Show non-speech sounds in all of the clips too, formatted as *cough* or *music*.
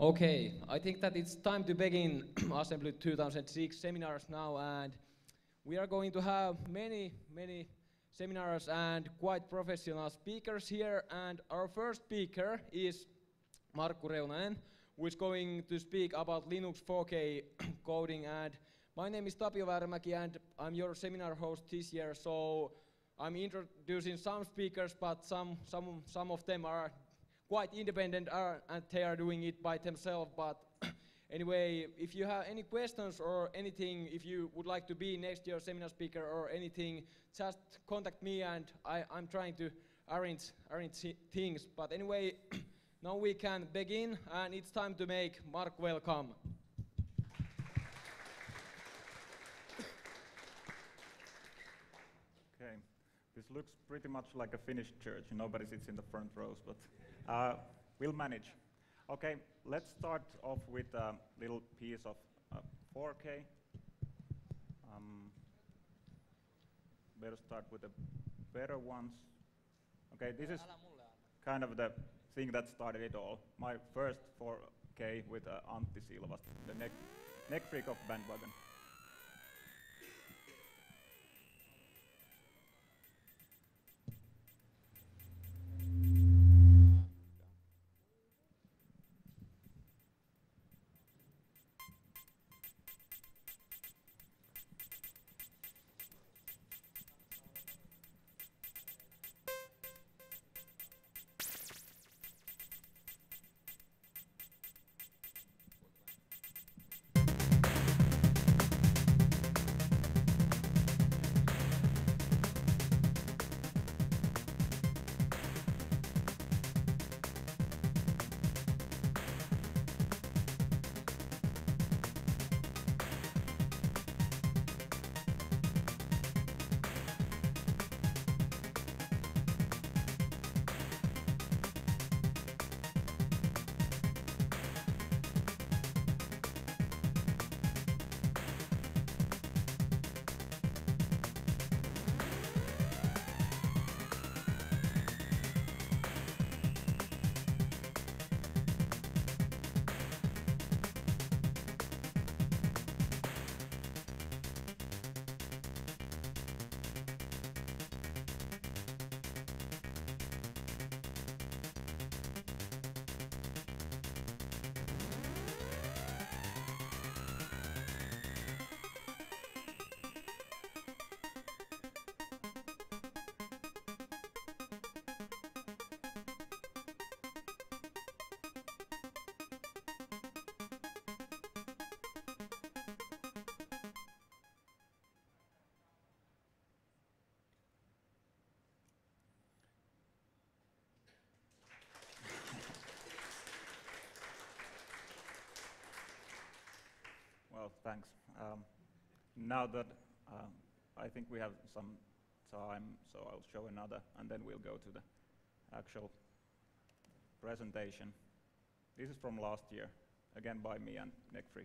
Okay, I think that it's time to begin *clears throat* Assembly 2006 seminars now and we are going to have many, many seminars and quite professional speakers here and our first speaker is Markku Reunanen who is going to speak about Linux 4K *clears throat* coding and my name is Tapio Väyrymäki and I'm your seminar host this year so I'm introducing some speakers but some, some, some of them are quite independent are, and they are doing it by themselves. But *clears throat* anyway, if you have any questions or anything, if you would like to be next year seminar speaker or anything, just contact me and I, I'm trying to arrange, arrange things. But anyway, *clears throat* now we can begin and it's time to make Mark welcome. Okay, this looks pretty much like a Finnish church. Nobody sits in the front rows, but *laughs* uh, we'll manage. Okay, let's start off with a little piece of uh, 4K. Um, better start with the better ones. Okay, this is kind of the thing that started it all. My first 4K with uh, Antti Silvast, the neck, neck freak of bandwagon. Well, thanks. Um, now that um, I think we have some time, so I'll show another, and then we'll go to the actual presentation. This is from last year, again by me and Neckfreak.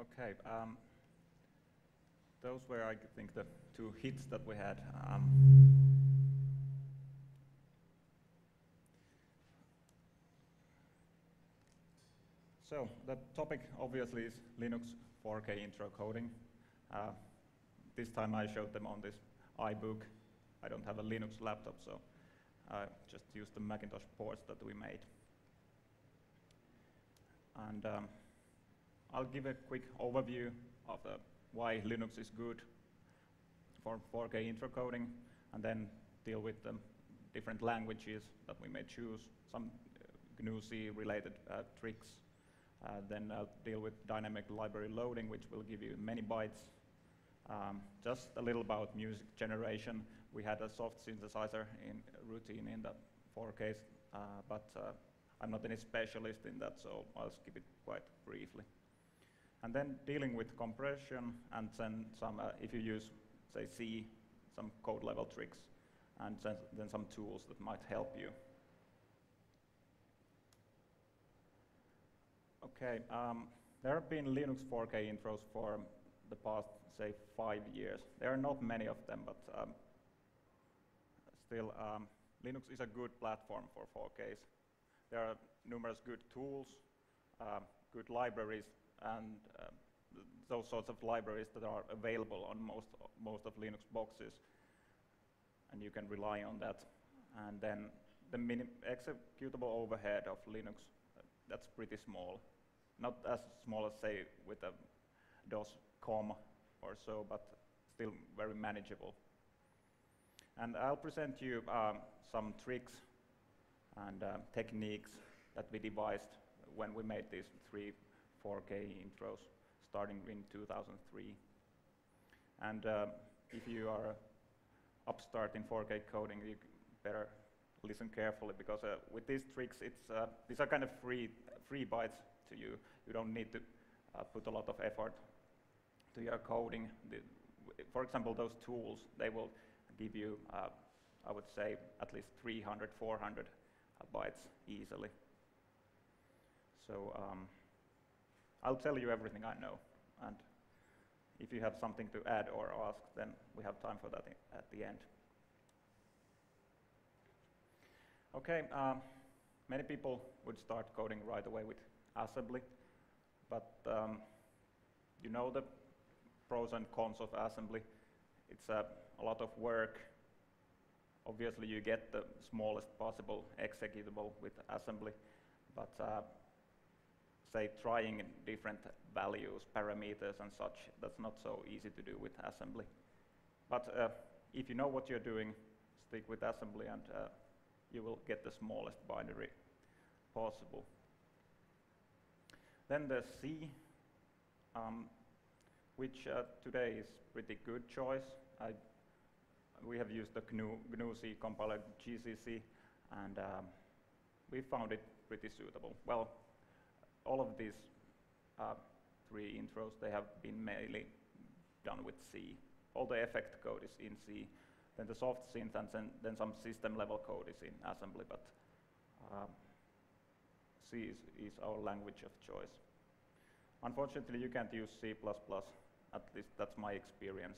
Okay. Um, those were, I think, the two hits that we had. Um, so the topic obviously is Linux 4K intro coding. Uh, this time I showed them on this iBook. I don't have a Linux laptop, so I just used the Macintosh ports that we made. And um, I'll give a quick overview of the, why Linux is good for 4K intro coding, and then deal with the different languages that we may choose, some uh, GNU-C related uh, tricks. Uh, then I'll deal with dynamic library loading, which will give you many bytes. Um, just a little about music generation. We had a soft synthesizer in routine in the 4Ks, uh, but uh, I'm not any specialist in that, so I'll skip it quite briefly. And then dealing with compression and then some, uh, if you use, say, C, some code level tricks, and then, then some tools that might help you. Okay, um, there have been Linux 4K intros for the past, say, five years. There are not many of them, but um, still, um, Linux is a good platform for 4Ks. There are numerous good tools, uh, good libraries, and uh, those sorts of libraries that are available on most, most of Linux boxes. And you can rely on that. And then the executable overhead of Linux, that's pretty small. Not as small as, say, with a DOS-COM or so, but still very manageable. And I'll present you um, some tricks and uh, techniques that we devised when we made these three 4K intros starting in 2003. And uh, if you are upstart in 4K coding, you better listen carefully because uh, with these tricks, it's, uh, these are kind of free, free bytes to you. You don't need to uh, put a lot of effort to your coding. The, for example, those tools, they will give you, uh, I would say, at least 300, 400 uh, bytes easily. So um, I'll tell you everything I know. And if you have something to add or ask, then we have time for that at the end. Okay, um, many people would start coding right away with assembly, but um, you know the pros and cons of assembly. It's a, a lot of work. Obviously, you get the smallest possible executable with assembly, but uh, say, trying different values, parameters and such, that's not so easy to do with assembly. But uh, if you know what you're doing, stick with assembly and uh, you will get the smallest binary possible. Then the C, um, which uh, today is pretty good choice. I, we have used the GNU, GNU C compiler GCC, and um, we found it pretty suitable. Well, all of these uh, three intros, they have been mainly done with C. All the effect code is in C. Then the soft synth and then, then some system level code is in assembly, but um, C is, is our language of choice. Unfortunately, you can't use C++, at least that's my experience.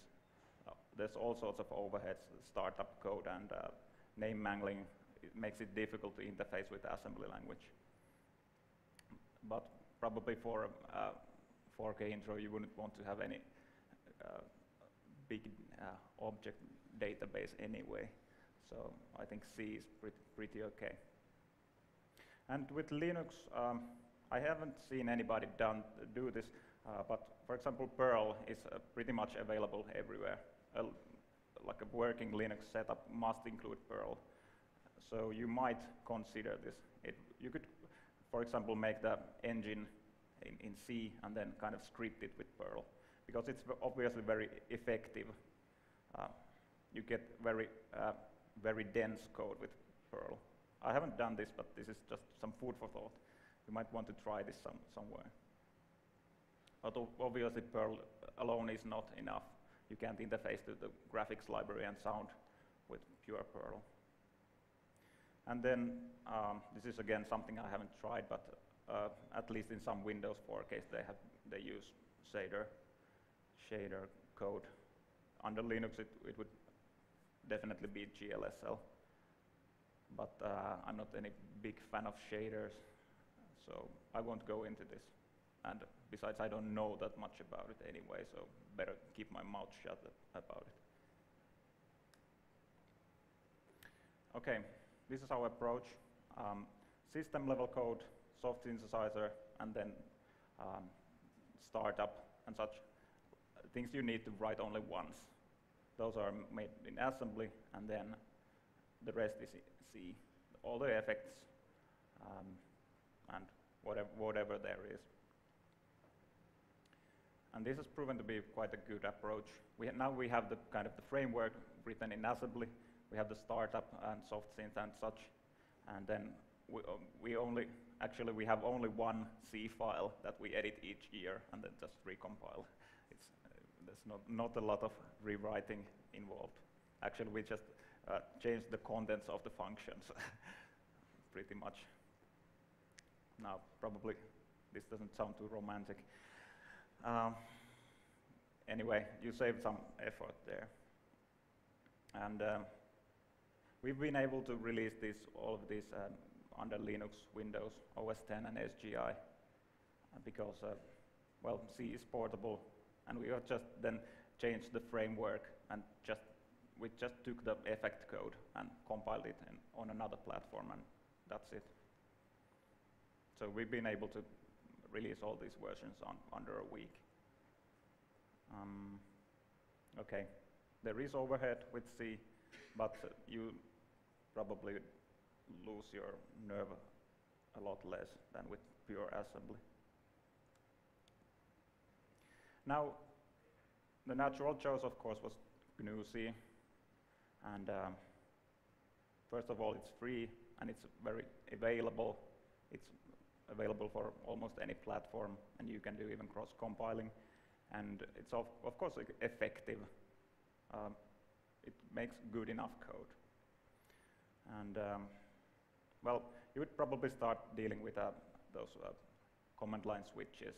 Uh, there's all sorts of overheads, startup code and uh, name mangling. It makes it difficult to interface with assembly language but probably for a uh, 4K intro, you wouldn't want to have any uh, big uh, object database anyway. So I think C is pretty, pretty okay. And with Linux, um, I haven't seen anybody done, do this, uh, but for example, Perl is uh, pretty much available everywhere. like a working Linux setup must include Perl. So you might consider this. It, you could for example, make the engine in, in C and then kind of script it with Perl. Because it's obviously very effective. Uh, you get very, uh, very dense code with Perl. I haven't done this, but this is just some food for thought. You might want to try this some, somewhere. But obviously Perl alone is not enough. You can't interface to the graphics library and sound with pure Perl. And then um, this is again something I haven't tried, but uh, at least in some Windows 4Ks they have they use shader, shader code. Under Linux, it, it would definitely be GLSL, but uh, I'm not any big fan of shaders, so I won't go into this. And besides, I don't know that much about it anyway, so better keep my mouth shut about it. Okay, this is our approach. Um, system level code, soft synthesizer, and then um, startup and such things you need to write only once. Those are made in assembly, and then the rest is C. All the effects um, and whatever, whatever there is. And this has proven to be quite a good approach. We now we have the kind of the framework written in assembly. We have the startup and soft synth and such, and then we, uh, we only actually we have only one C file that we edit each year and then just recompile. It's, uh, there's not, not a lot of rewriting involved. Actually, we just uh, change the contents of the functions *laughs* pretty much. Now, probably this doesn't sound too romantic. Um, anyway, you save some effort there. And um, we've been able to release this, all of these um, under Linux, Windows, OS 10, and SGI uh, because, uh, well, C is portable, and we have just then changed the framework and just we just took the effect code and compiled it in, on another platform, and that's it. So we've been able to release all these versions on under a week. Um, okay, there is overhead with C, but uh, you probably lose your nerve a lot less than with pure assembly. Now, the natural choice, of course, was GNU-C. And um, first of all, it's free and it's very available. It's available for almost any platform, and you can do even cross-compiling. And it's, of, of course, effective. Um, it makes good enough code. And um, well, you would probably start dealing with uh, those uh, command line switches.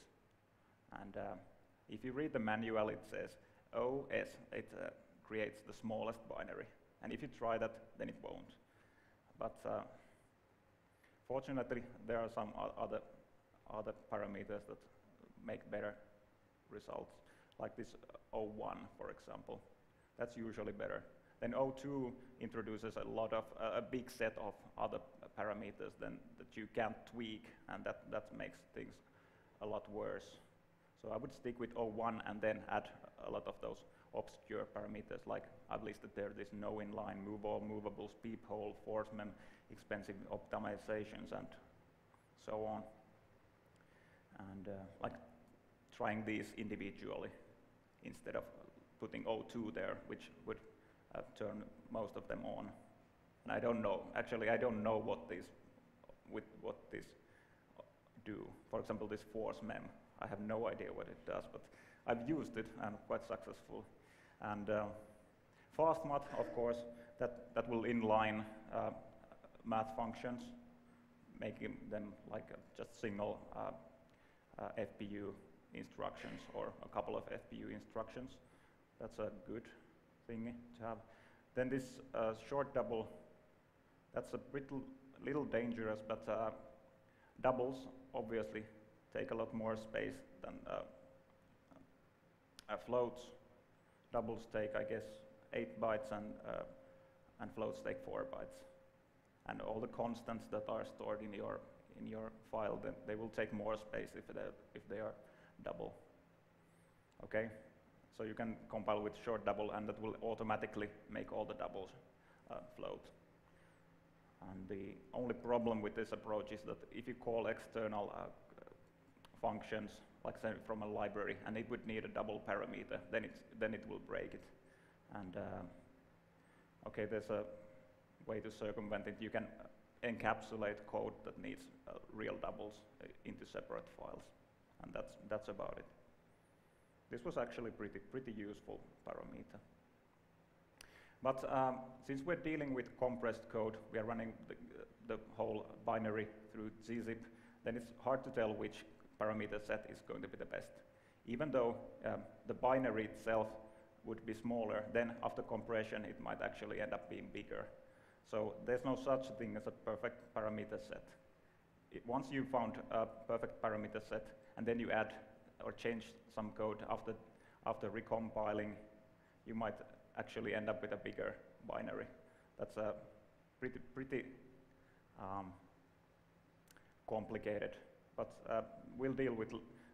And uh, if you read the manual, it says OS, it uh, creates the smallest binary. And if you try that, then it won't. But uh, fortunately, there are some other, other parameters that make better results, like this O1, for example. That's usually better. Then O2 introduces a lot of, uh, a big set of other parameters then that you can't tweak, and that, that makes things a lot worse. So I would stick with O1 and then add a lot of those obscure parameters like I've listed there, this no inline, move all movables, peephole, force mem, expensive optimizations, and so on. And uh, like trying these individually instead of putting O2 there, which would uh, turn most of them on. And I don't know, actually I don't know what these, with what this do. For example, this force mem, I have no idea what it does, but I've used it and quite successful. And uh, fastmath, of course, that, that will inline uh, math functions, making them like a, just single uh, uh FPU instructions or a couple of FPU instructions. That's a good thing to have. Then this uh, short double that's a little, little dangerous, but uh, doubles obviously take a lot more space than uh, uh, floats. Doubles take, I guess, 8 bytes and, uh, and floats take 4 bytes. And all the constants that are stored in your, in your file, then they will take more space if, if they are double. Okay? So you can compile with short double and that will automatically make all the doubles uh, float. And the only problem with this approach is that if you call external uh, functions, like say from a library, and it would need a double parameter, then, it's, then it will break it. And uh, okay, there's a way to circumvent it. You can encapsulate code that needs uh, real doubles uh, into separate files, and that's, that's about it. This was actually pretty, pretty useful parameter. But um, since we're dealing with compressed code, we are running the, the whole binary through gzip, then it's hard to tell which parameter set is going to be the best. Even though um, the binary itself would be smaller, then after compression it might actually end up being bigger. So there's no such thing as a perfect parameter set. It, once you found a perfect parameter set, and then you add or change some code after, after recompiling, you might actually end up with a bigger binary. That's a pretty, pretty um, complicated, but uh, we'll deal with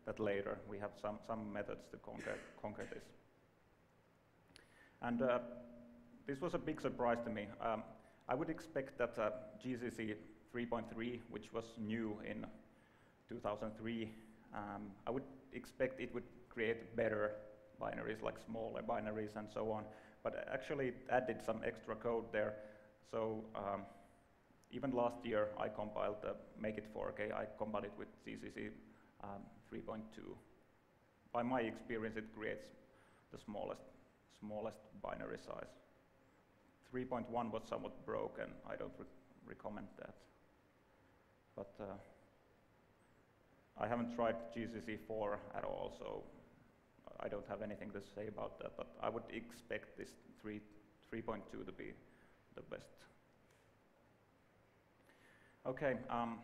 that later. We have some, some methods to conquer, conquer this. And uh, this was a big surprise to me. Um, I would expect that uh, GCC 3.3, which was new in 2003, um, I would expect it would create better binaries, like smaller binaries and so on. But actually, it added some extra code there. So um, even last year, I compiled the Make It 4K. I compiled it with GCC um, 3.2. By my experience, it creates the smallest, smallest binary size. 3.1 was somewhat broken. I don't re recommend that. But uh, I haven't tried GCC 4 at all, so I don't have anything to say about that. But I would expect this 3.2 to be the best. Okay. Um,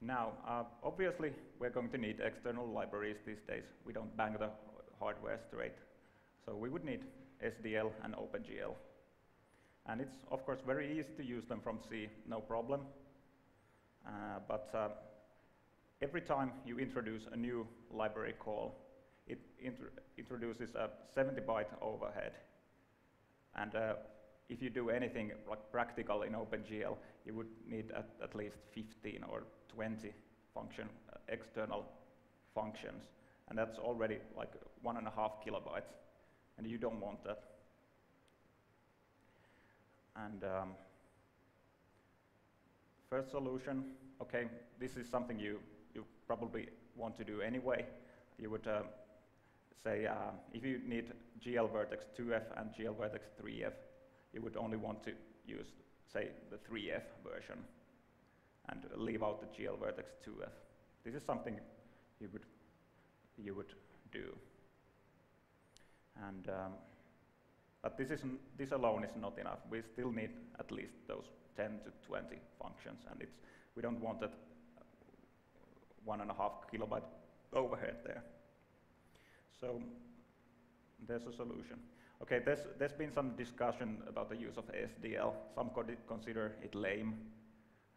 now, uh, obviously, we're going to need external libraries these days. We don't bang the hardware straight. So we would need SDL and OpenGL. And it's, of course, very easy to use them from C, no problem. Uh, but uh, every time you introduce a new library call, it introduces a 70 byte overhead. And uh, if you do anything practical in OpenGL, you would need at, at least 15 or 20 function uh, external functions. And that's already like one and a half kilobytes. And you don't want that. And um, first solution, okay, this is something you probably want to do anyway. You would uh, say uh, if you need GL vertex 2f and GL vertex 3f, you would only want to use, say, the 3f version and leave out the GL vertex 2f. This is something you would, you would do. And, um, but this, is this alone is not enough. We still need at least those 10 to 20 functions, and it's, we don't want that one and a half kilobyte overhead there. So there's a solution. Okay, there's, there's been some discussion about the use of SDL. Some consider it lame,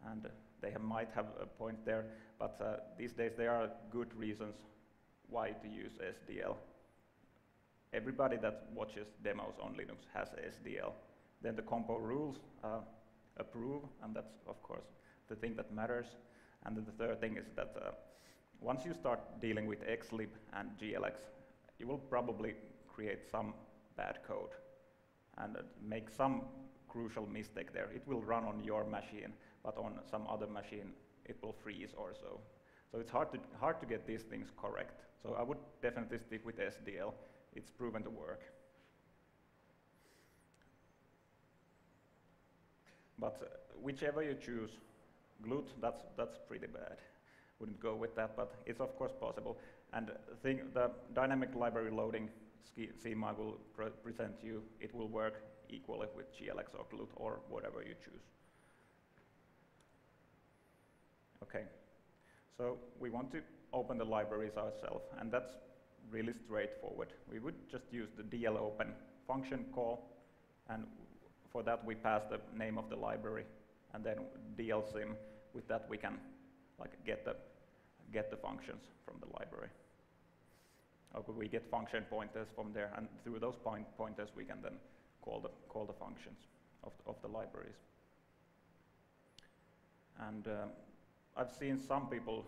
and they have, might have a point there, but uh, these days there are good reasons why to use SDL. Everybody that watches demos on Linux has SDL. Then the compo rules uh, approve, and that's, of course, the thing that matters. And then the third thing is that uh, once you start dealing with xlib and glx, you will probably create some bad code and uh, make some crucial mistake there. It will run on your machine, but on some other machine it will freeze or so. So it's hard to, hard to get these things correct. So I would definitely stick with SDL. It's proven to work. But uh, whichever you choose, Glut, that's, that's pretty bad. Wouldn't go with that, but it's of course possible. And the, the dynamic library loading schema will pre present you, it will work equally with GLX or Glut or whatever you choose. Okay, so we want to open the libraries ourselves, and that's really straightforward. We would just use the DL open function call, and for that we pass the name of the library, and then DLSym. With that we can like get the get the functions from the library we get function pointers from there, and through those point pointers we can then call the, call the functions of, of the libraries. And uh, I've seen some people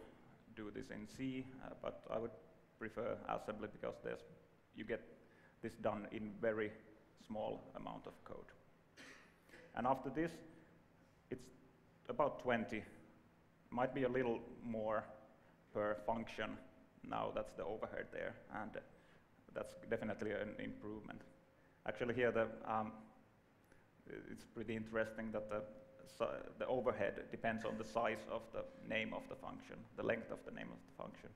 do this in C, uh, but I would prefer assembly because there's, you get this done in very small amount of code. And after this, it's about 20, might be a little more per function now that's the overhead there, and that's definitely an improvement. Actually here the, um, it's pretty interesting that the, the overhead depends on the size of the name of the function, the length of the name of the function.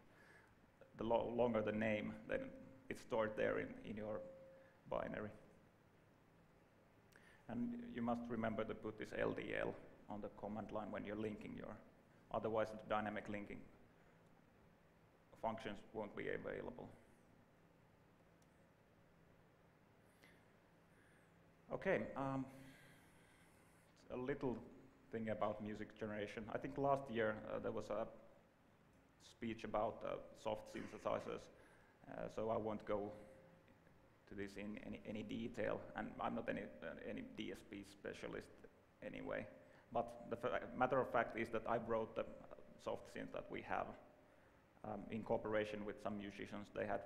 the lo longer the name, then it's stored there in, in your binary. And you must remember to put this LDL on the command line when you're linking your, otherwise the dynamic linking functions won't be available. Okay, um, a little thing about music generation. I think last year uh, there was a speech about uh, soft synthesizers, uh, so I won't go to this in any, any detail, and I'm not any, any DSP specialist anyway. But the matter of fact is that I wrote the soft synth that we have um, in cooperation with some musicians. They had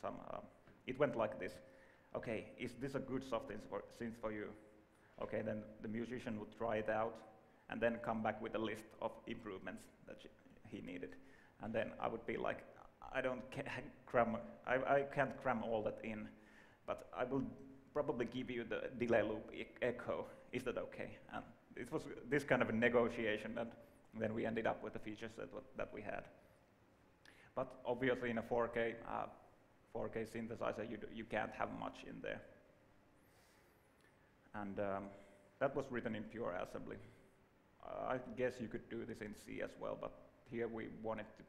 some, um, it went like this okay, is this a good soft synth for, for you? Okay, then the musician would try it out and then come back with a list of improvements that he needed. And then I would be like, I don't *laughs* cram, I, I can't cram all that in, but I will probably give you the delay loop e echo. Is that okay? And it was this kind of a negotiation that then we ended up with the features that, that we had. But obviously in a 4K uh, 4K synthesizer, you, you can't have much in there. And um, that was written in pure assembly. I guess you could do this in C as well, but here we wanted to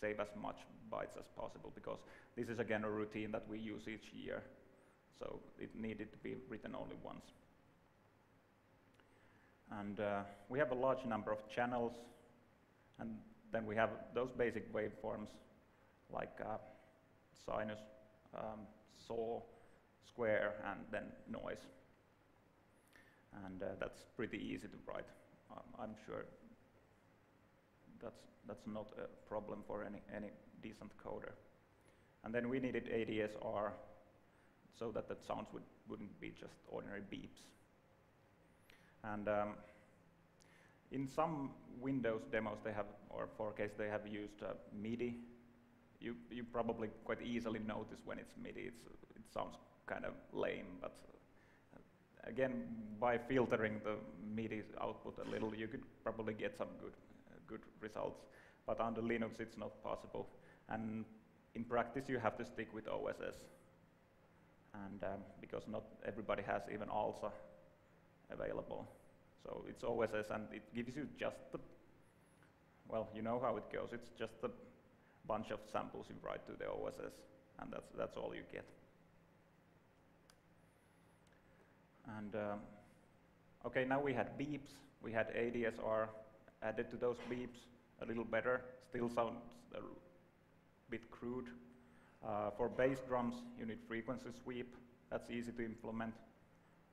save as much bytes as possible because this is again a routine that we use each year. So it needed to be written only once. And uh, we have a large number of channels, and then we have those basic waveforms like uh, sinus, um, saw, square, and then noise. And uh, that's pretty easy to write. Um, I'm sure that's, that's not a problem for any, any decent coder. And then we needed ADSR so that the sounds would, wouldn't be just ordinary beeps. And um, in some Windows demos they have, or 4Ks, they have used uh, MIDI you, you probably quite easily notice when it's MIDI. It's, it sounds kind of lame, but uh, again, by filtering the MIDI output a little, you could probably get some good, uh, good results. But under Linux, it's not possible. And in practice, you have to stick with OSS. And um, because not everybody has even ALSA available. So it's OSS, and it gives you just the, well, you know how it goes. It's just a bunch of samples you write to the OSS, and that's, that's all you get. And um, okay, now we had beeps, we had ADSR added to those beeps, a little better, still sounds a bit crude. Uh, for bass drums, you need frequency sweep, that's easy to implement,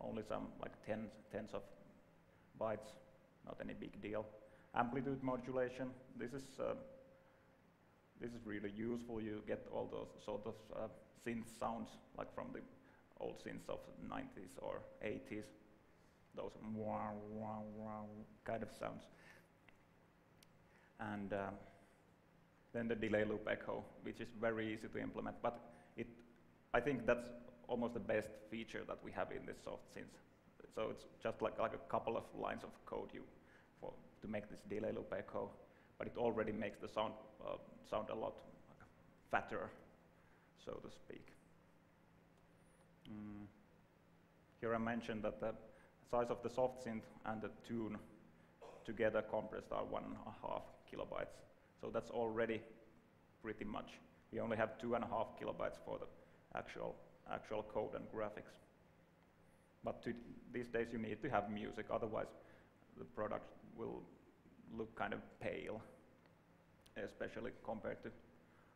only some like tens, tens of bytes, not any big deal. Amplitude modulation, this is uh, this is really useful. You get all those sort of uh, synth sounds, like from the old synths of 90s or 80s, those wah, wah, wah kind of sounds. And um, then the delay loop echo, which is very easy to implement, but it, I think that's almost the best feature that we have in this soft synth. So it's just like, like a couple of lines of code you for, to make this delay loop echo, but it already makes the sound uh, sound a lot fatter, so to speak. Mm. Here I mentioned that the size of the soft synth and the tune together compressed are one and a half kilobytes. So that's already pretty much. We only have two and a half kilobytes for the actual, actual code and graphics. But these days you need to have music, otherwise the product will look kind of pale especially compared to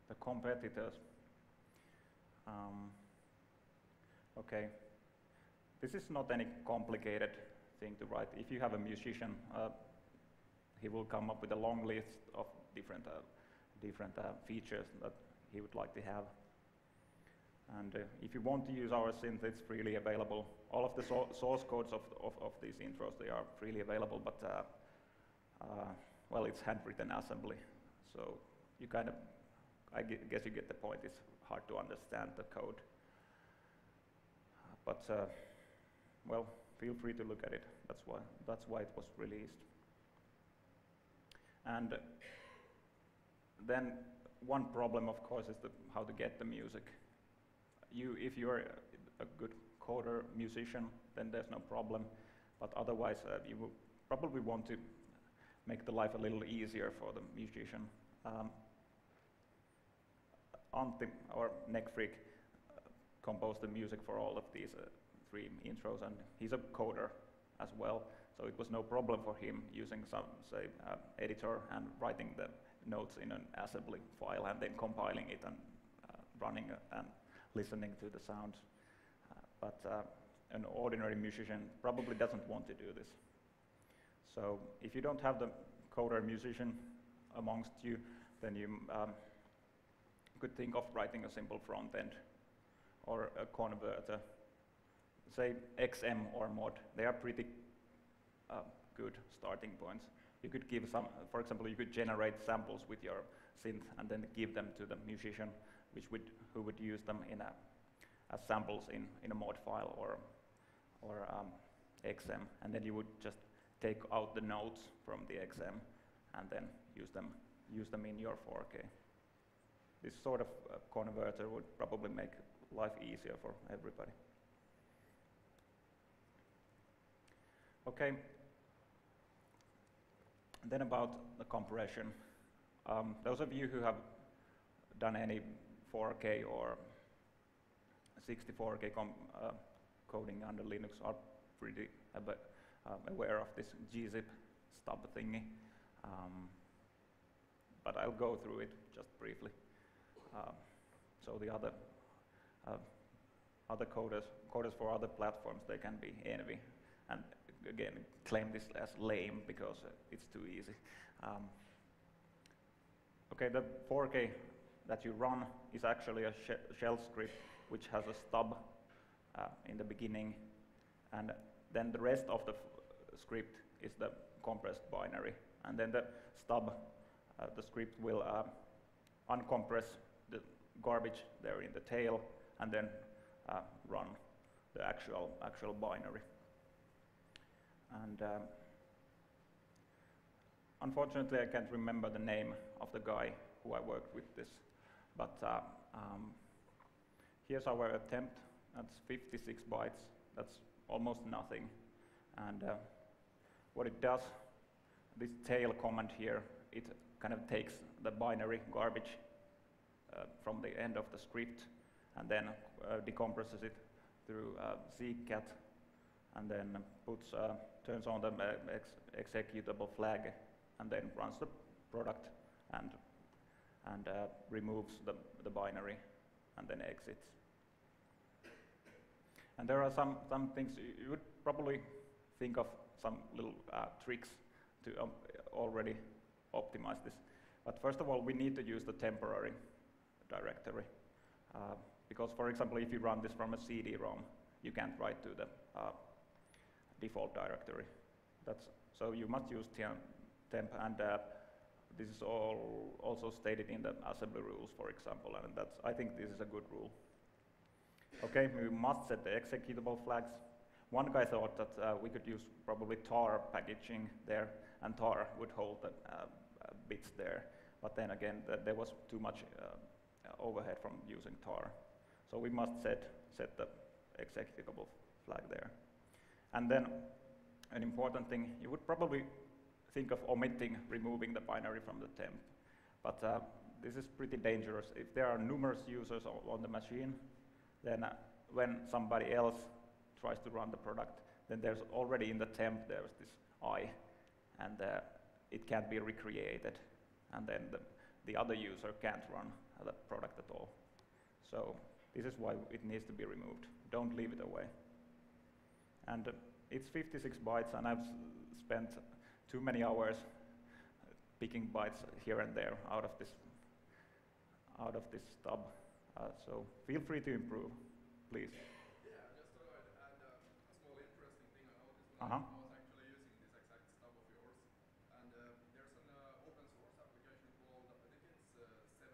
the competitors. Um, okay, this is not any complicated thing to write. If you have a musician, uh, he will come up with a long list of different, uh, different uh, features that he would like to have. And uh, if you want to use our synth, it's freely available. All of the so source codes of, of, of, these intros, they are freely available, but uh, uh, well, it's handwritten assembly, so you kind of, I guess you get the point, it's hard to understand the code. But, uh, well, feel free to look at it. That's why, that's why it was released. And then one problem, of course, is the, how to get the music. You, if you're a good coder musician, then there's no problem. But otherwise, uh, you will probably want to make the life a little easier for the musician. Um, Antti, our neck freak, uh, composed the music for all of these uh, three intros, and he's a coder as well. So it was no problem for him using some, say, uh, editor and writing the notes in an assembly file and then compiling it and uh, running and listening to the sounds. Uh, but uh, an ordinary musician probably doesn't want to do this. So if you don't have the coder musician amongst you, then you um, could think of writing a simple front end or a converter. Say XM or mod, they are pretty uh, good starting points. You could give some, for example, you could generate samples with your synth and then give them to the musician, which would, who would use them in a, as samples in, in a mod file or, or um, XM, and then you would just take out the notes from the XM and then use them, use them in your 4K. This sort of uh, converter would probably make life easier for everybody. Okay. And then about the compression. Um, those of you who have done any 4K or 64K uh, coding under Linux are pretty uh, aware of this gzip stub thingy. Um, but I'll go through it just briefly. Uh, so the other uh, other coders, coders for other platforms, they can be envy and again claim this as lame because uh, it's too easy. Um, okay, the 4K that you run is actually a sh shell script which has a stub uh, in the beginning and then the rest of the script is the compressed binary. And then the stub, uh, the script will uh, uncompress the garbage there in the tail and then uh, run the actual, actual binary. And um, unfortunately, I can't remember the name of the guy who I worked with this, but uh, um, here's our attempt. That's 56 bytes. That's almost nothing. And uh, what it does, this tail command here, it kind of takes the binary garbage uh, from the end of the script and then uh, decompresses it through uh, zcat and then puts, uh, turns on the uh, ex executable flag and then runs the product and, and removes the, the binary and then exits. And there are some, some things you would probably think of some little uh, tricks to um, already optimize this. But first of all, we need to use the temporary directory. Uh, because, for example, if you run this from a CD-ROM, you can't write to the uh, default directory. That's, so you must use temp, and uh, this is all also stated in the assembly rules, for example, and that's, I think this is a good rule. Okay, we must set the executable flags. One guy thought that uh, we could use probably tar packaging there, and tar would hold the uh, bits there. But then again, th there was too much uh, overhead from using tar. So we must set, set the executable flag there. And then an important thing, you would probably think of omitting removing the binary from the temp. But uh, this is pretty dangerous. If there are numerous users on the machine, then uh, when somebody else tries to run the product, then there's already in the temp, there's this I, and uh, it can't be recreated. And then the, the other user can't run the product at all. So this is why it needs to be removed. Don't leave it away. And uh, it's 56 bytes, and I've spent too many hours picking bytes here and there out of this out of this stub. Uh, so feel free to improve, please. Yeah, just to add a small interesting thing I noticed uh -huh. I was actually using this exact stub of yours. And uh, there's an uh, open source application called, I think it's 7za.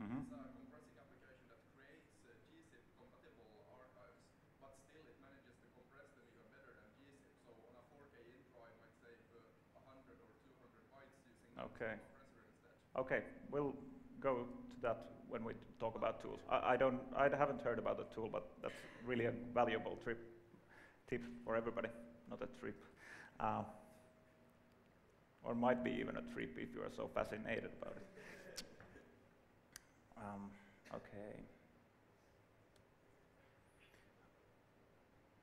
Mm -hmm. It's a compressing application that creates gzip compatible archives, but still it manages to compress them even better than gzip. So on a 4K intro, I might save 100 or 200 bytes using okay. Okay, we'll go to that when we talk about tools. I, I don't, I haven't heard about the tool, but that's really a valuable trip tip for everybody, not a trip. Uh, or might be even a trip if you are so fascinated about it. Um, okay.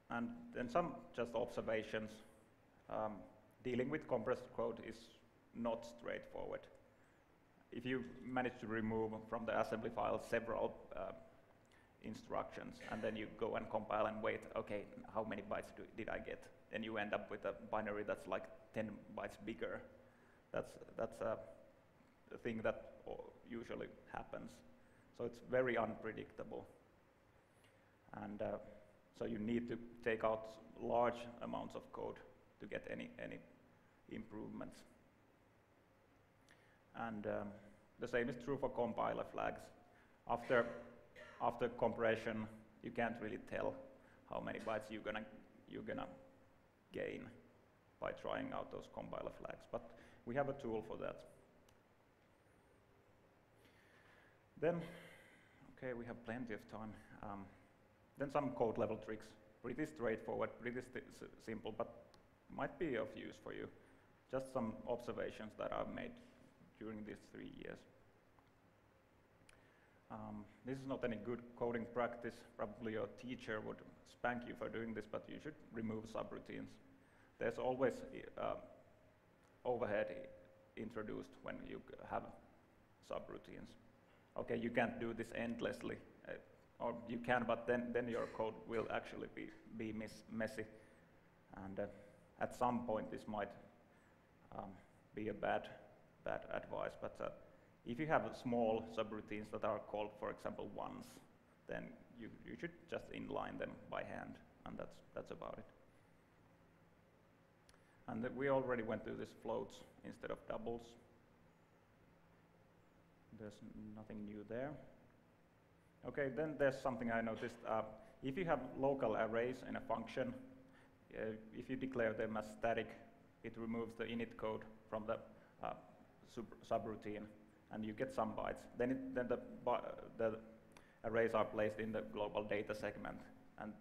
And then some just observations. Um, dealing with compressed code is not straightforward. If you manage to remove from the assembly file several uh, instructions and then you go and compile and wait, okay, how many bytes do, did I get? Then you end up with a binary that's like 10 bytes bigger. That's, that's a, thing that usually happens. So it's very unpredictable. And uh, so you need to take out large amounts of code to get any, any improvements. And um, the same is true for compiler flags. After, after compression, you can't really tell how many bytes you're gonna, you're gonna gain by trying out those compiler flags. But we have a tool for that. Then, okay, we have plenty of time. Um, then some code level tricks. Pretty straightforward, pretty simple, but might be of use for you. Just some observations that I've made during these three years. Um, this is not any good coding practice. Probably your teacher would spank you for doing this, but you should remove subroutines. There's always uh, overhead introduced when you have subroutines. Okay, you can't do this endlessly, uh, or you can, but then, then your code will actually be, be messy. And uh, at some point this might um, be a bad, bad advice, but uh, if you have small subroutines that are called, for example, once, then you, you should just inline them by hand, and that's, that's about it. And we already went through this floats instead of doubles. There's nothing new there. Okay, then there's something I noticed. Uh, if you have local arrays in a function, uh, if you declare them as static, it removes the init code from the uh, subroutine, and you get some bytes. Then, it, then the, the arrays are placed in the global data segment, and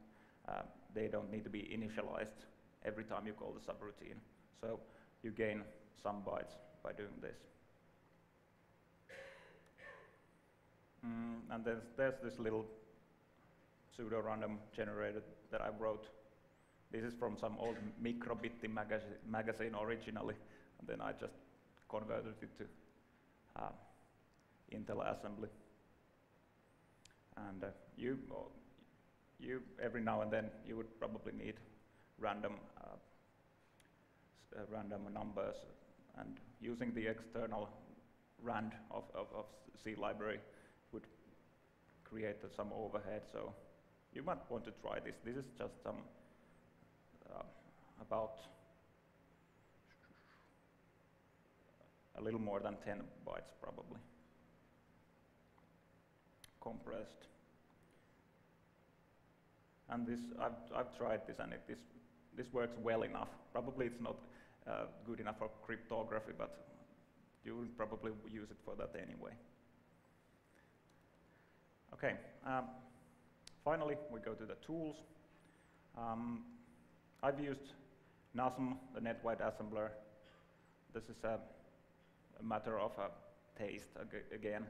uh, they don't need to be initialized every time you call the subroutine. So you gain some bytes by doing this. Mm, and then there's this little pseudo-random generator that I wrote. This is from some old MikroBitti magazine, magazine originally, and then I just converted it to uh, Intel assembly. And uh, you, you, every now and then, you would probably need random, uh, uh, random numbers, and using the external rand of, of, of C library would create some overhead. So you might want to try this. This is just some uh, about a little more than 10 bytes probably compressed. And this, I've, I've tried this and it, this, this works well enough. Probably it's not uh, good enough for cryptography, but you will probably use it for that anyway. Okay, um, finally we go to the tools. Um, I've used NASM, the NetWide Assembler. This is a matter of a taste ag again.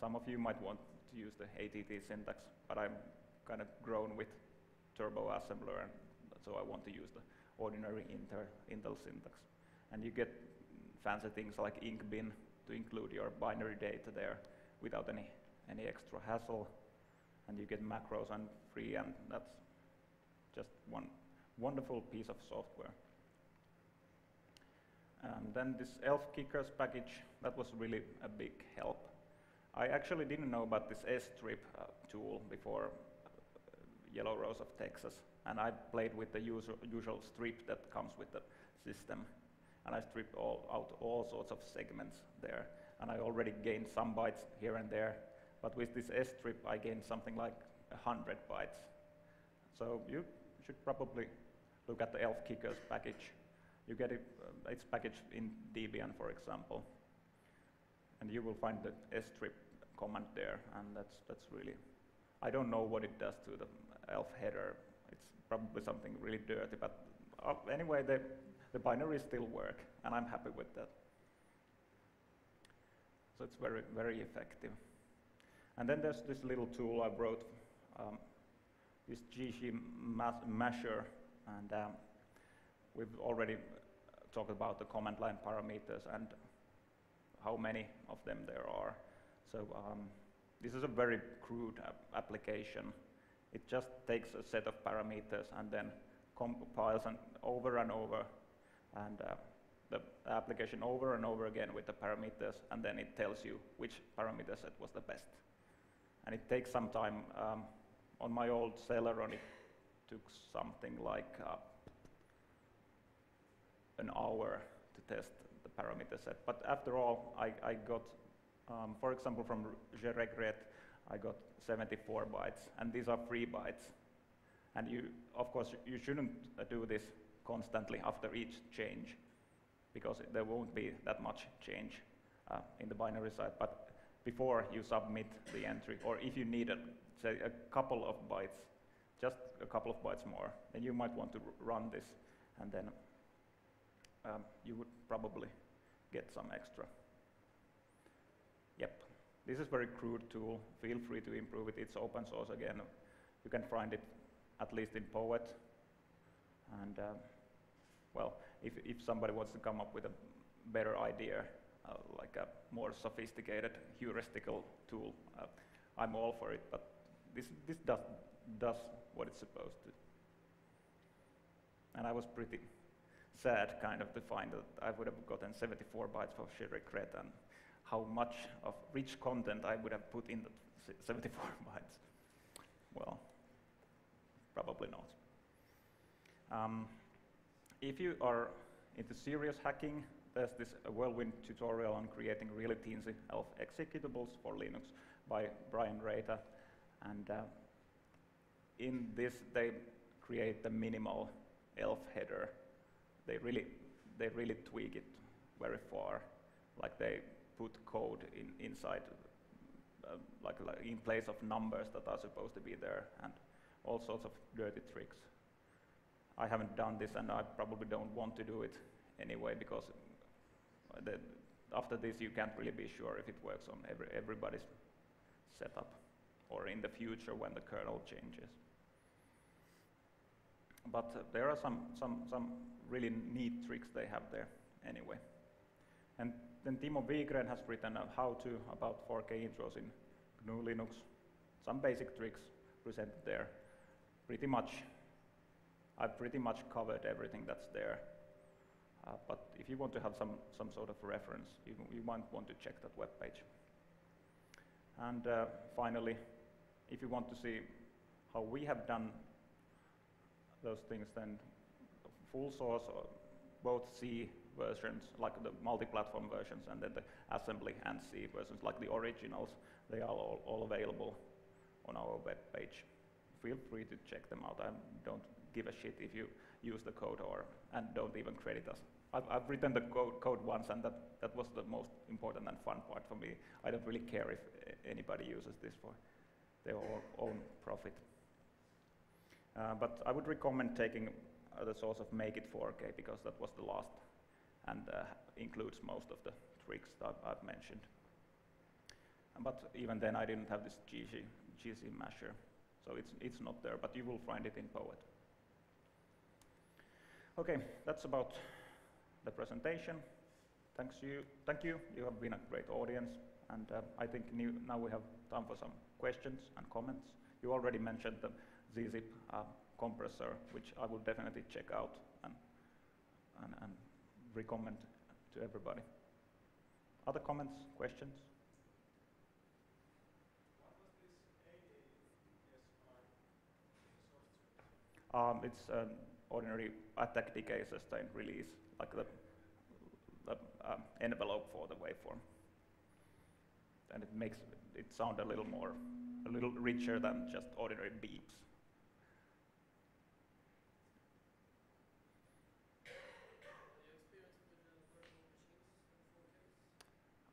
Some of you might want to use the ATT syntax, but I'm kind of grown with Turbo Assembler, and so I want to use the ordinary Intel syntax. And you get fancy things like IncBin to include your binary data there without any, any extra hassle. And you get macros and free, and that's just one wonderful piece of software. And then this ELF Kickers package, that was really a big help. I actually didn't know about this sstrip uh, tool before uh, Yellow Rose of Texas, and I played with the usual, usual strip that comes with the system. And I stripped all, out all sorts of segments there, and I already gained some bytes here and there, but with this S strip I gained something like 100 bytes. So you should probably look at the ELF Kickers package. You get it, uh, it's packaged in Debian, for example. and you will find the strip command there, and that's, that's really, I don't know what it does to the ELF header. It's probably something really dirty, but uh, anyway, the, the binaries still work, and I'm happy with that. So it's very, very effective. And then there's this little tool I wrote, um, this GC masher, and um, we've already talked about the command line parameters and how many of them there are. So um, this is a very crude ap application. It just takes a set of parameters and then compiles an over and over and uh, the application over and over again with the parameters and then it tells you which parameter set was the best. And it takes some time. Um, on my old Celeron it took something like uh, an hour to test the parameter set. But after all, I, I got, um, for example, from Je regrette, I got 74 bytes, and these are free bytes. And you, of course, you shouldn't uh, do this constantly after each change, because there won't be that much change uh, in the binary side. But before you submit the entry, or if you need, a, say, a couple of bytes, just a couple of bytes more, then you might want to run this, and then um, you would probably get some extra. Yep, this is very crude tool. Feel free to improve it. It's open source again. You can find it at least in Pouet. And um, well, if, if somebody wants to come up with a better idea, uh, like a more sophisticated heuristical tool, uh, I'm all for it. But this, this does, does what it's supposed to. And I was pretty sad kind of to find that I would have gotten 74 bytes for Je regrette and how much of rich content I would have put in the *laughs* 74 *laughs* bytes. Well, probably not. Um, if you are into serious hacking, there's this whirlwind tutorial on creating really teensy ELF executables for Linux by Brian Raiter. And uh, in this, they create the minimal ELF header they really, they really tweak it very far. Like they put code in, inside, uh, like, like in place of numbers that are supposed to be there, and all sorts of dirty tricks. I haven't done this, and I probably don't want to do it anyway, because the, after this you can't really be sure if it works on every, everybody's setup, or in the future when the kernel changes. But there are some, some, some really neat tricks they have there anyway. And then Timo Wigren has written a how-to about 4K intros in GNU Linux. Some basic tricks presented there. Pretty much, I've pretty much covered everything that's there. Uh, but if you want to have some, some sort of reference, you, you might want to check that web page. And uh, finally, if you want to see how we have done those things, then full source, or both C versions, like the multi-platform versions, and then the assembly and C versions, like the originals, they are all, all available on our web page. Feel free to check them out. I don't give a shit if you use the code or and don't even credit us. I've, I've written the code, code once, and that, that was the most important and fun part for me. I don't really care if eh, anybody uses this for their own profit. Uh, but I would recommend taking uh, the source of Make It 4K because that was the last and uh, includes most of the tricks that I've mentioned. But even then I didn't have this GC, GC masher, so it's, it's not there, but you will find it in Pouet. Okay, that's about the presentation. Thanks you, thank you, you have been a great audience, and uh, I think new, now we have time for some questions and comments. You already mentioned the gzip uh, compressor, which I will definitely check out and, and, and recommend to everybody. Other comments, questions? Um, it's an ordinary attack decay sustain release, like the, the um, envelope for the waveform. And it makes it sound a little more, a little richer than just ordinary beeps.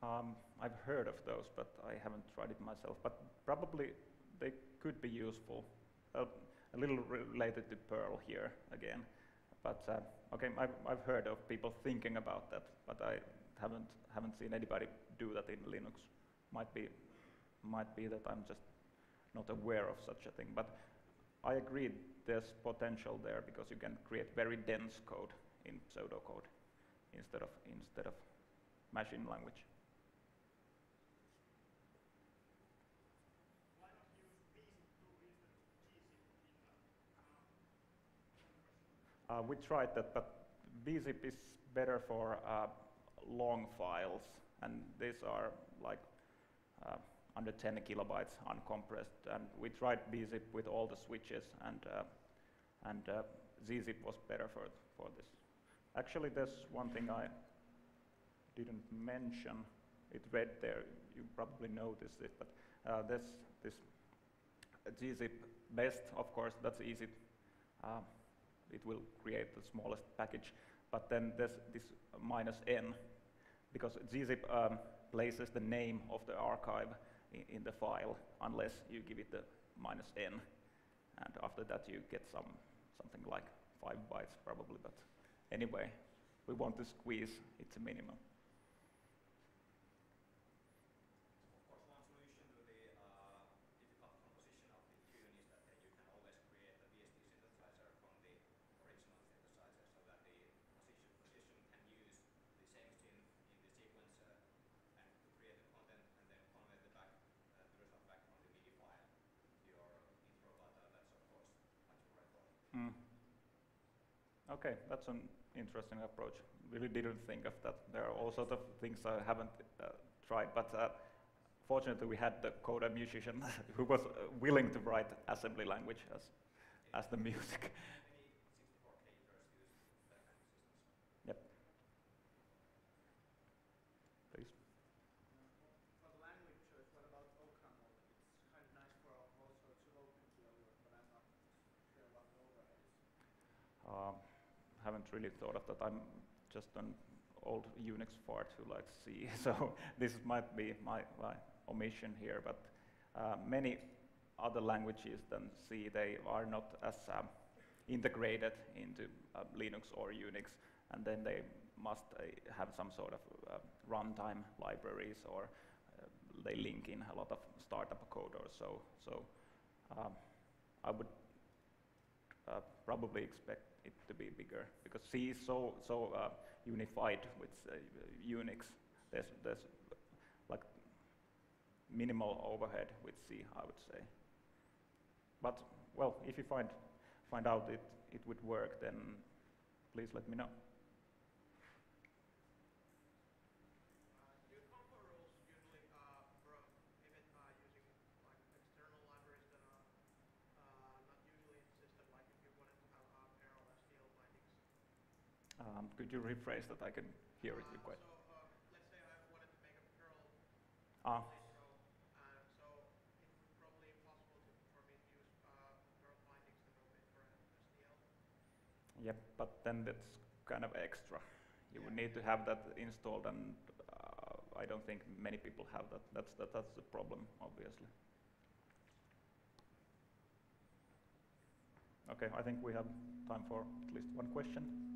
Um, I've heard of those, but I haven't tried it myself. But probably they could be useful. Uh, a little related to Perl here again. But uh, okay, I've, I've heard of people thinking about that, but I haven't haven't seen anybody do that in Linux. Might be might be that I'm just not aware of such a thing. But I agree there's potential there because you can create very dense code in pseudocode instead of instead of machine language. Uh, we tried that, but bzip is better for uh, long files, and these are like uh, under 10 kilobytes uncompressed. And we tried bzip with all the switches, and uh, and uh, gzip was better for for this. Actually, there's one thing I didn't mention. It read there. You probably noticed it, but uh, this this gzip best, of course, that's easy it will create the smallest package. But then there's this minus n, because gzip um, places the name of the archive in, in, the file unless you give it the minus n. And after that you get some something like 5 bytes probably, but anyway, we want to squeeze it to minimum. Okay, that's an interesting approach. Really didn't think of that. There are all sorts of things I haven't uh, tried, but uh, fortunately we had the coder musician *laughs* who was uh, willing to write assembly language as, as the *laughs* music. Really thought of that. I'm just an old Unix fart who likes C, *laughs* so this might be my, my omission here, but uh, many other languages than C, they are not as um, integrated into uh, Linux or Unix, and then they must uh, have some sort of uh, runtime libraries or uh, they link in a lot of startup code or so. So um, I would uh, probably expect it to be bigger because C is so so uh, unified with uh, Unix. There's there's like minimal overhead with C, I would say. But well, if you find find out it it would work, then please let me know. Um, could you rephrase that? I can hear it uh, quite. So, uh, let's say I wanted to make a Perl ah. uh, so it would probably possible to, for me to use uh, Perl bindings to for SDL. Yep, but then that's kind of extra. You yeah. would need to have that installed, and uh, I don't think many people have that. That's that, that's the problem, obviously. Okay, I think we have time for at least one question.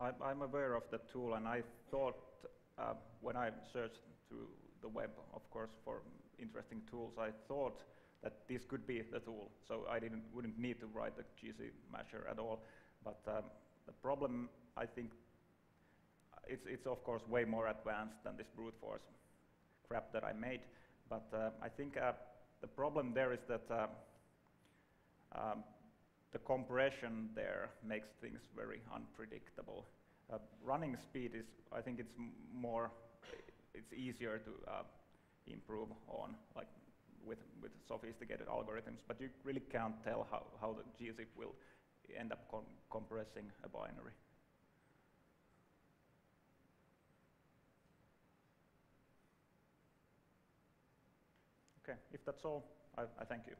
I, am aware of the tool, and I thought uh, when I searched through the web, of course, for interesting tools, I thought that this could be the tool. So I didn't wouldn't need to write the GC masher at all. But um, the problem, I think, it's it's of course way more advanced than this brute force crap that I made. But uh, I think uh, the problem there is that uh, um, the compression there makes things very unpredictable. Uh, running speed is, I think it's more, it's easier to uh, improve on, like with, with sophisticated algorithms, but you really can't tell how, how the gzip will end up com compressing a binary. Okay, if that's all, I, I thank you.